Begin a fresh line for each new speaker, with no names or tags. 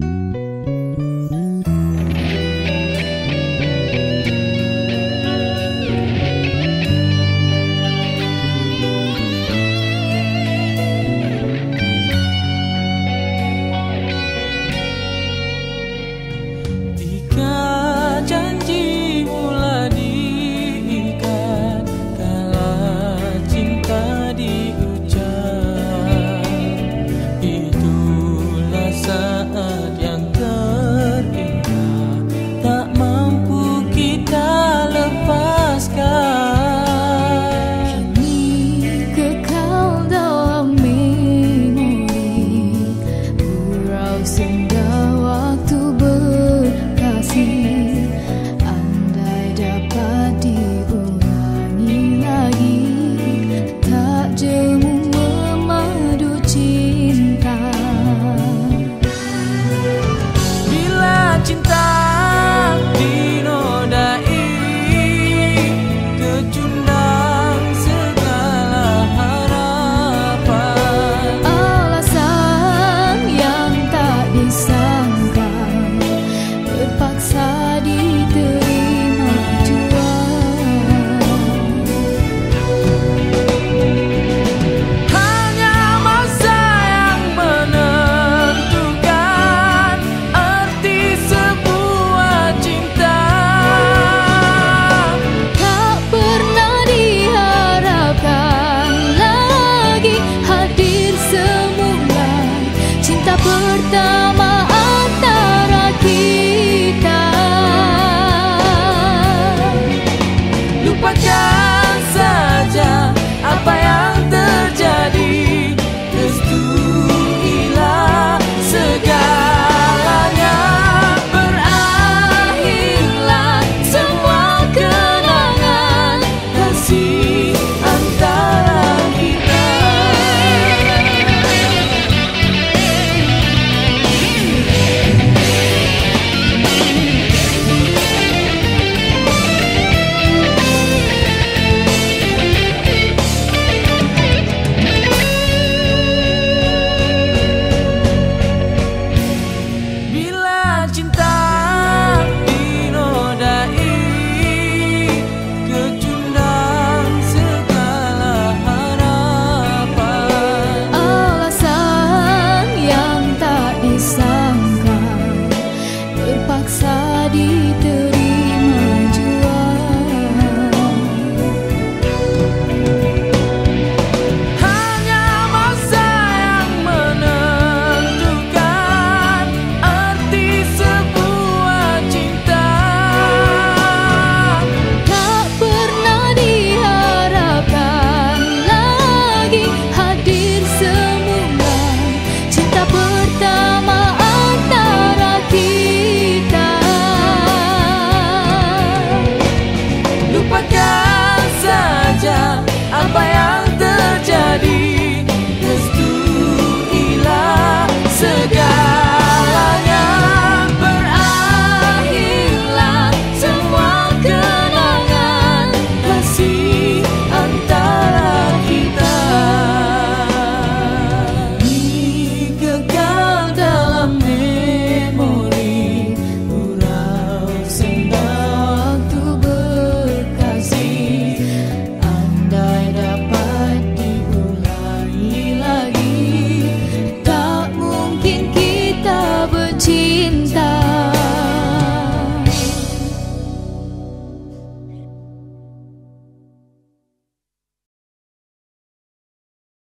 Música